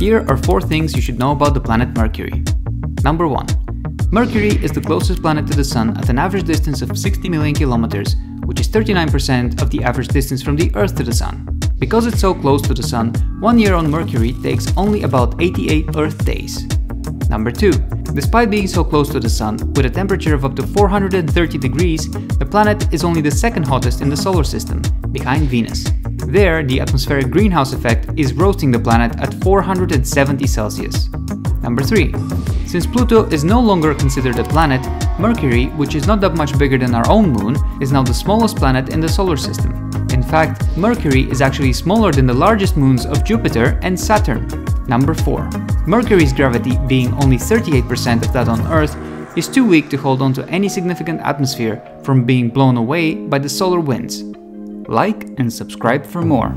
Here are 4 things you should know about the planet Mercury. Number 1. Mercury is the closest planet to the Sun at an average distance of 60 million kilometers, which is 39% of the average distance from the Earth to the Sun. Because it's so close to the Sun, one year on Mercury takes only about 88 Earth days. Number 2. Despite being so close to the Sun, with a temperature of up to 430 degrees, the planet is only the second hottest in the solar system, behind Venus. There, the atmospheric greenhouse effect is roasting the planet at 470 Celsius. Number 3. Since Pluto is no longer considered a planet, Mercury, which is not that much bigger than our own moon, is now the smallest planet in the solar system. In fact, Mercury is actually smaller than the largest moons of Jupiter and Saturn. Number 4. Mercury's gravity, being only 38% of that on Earth, is too weak to hold on to any significant atmosphere from being blown away by the solar winds. Like and subscribe for more.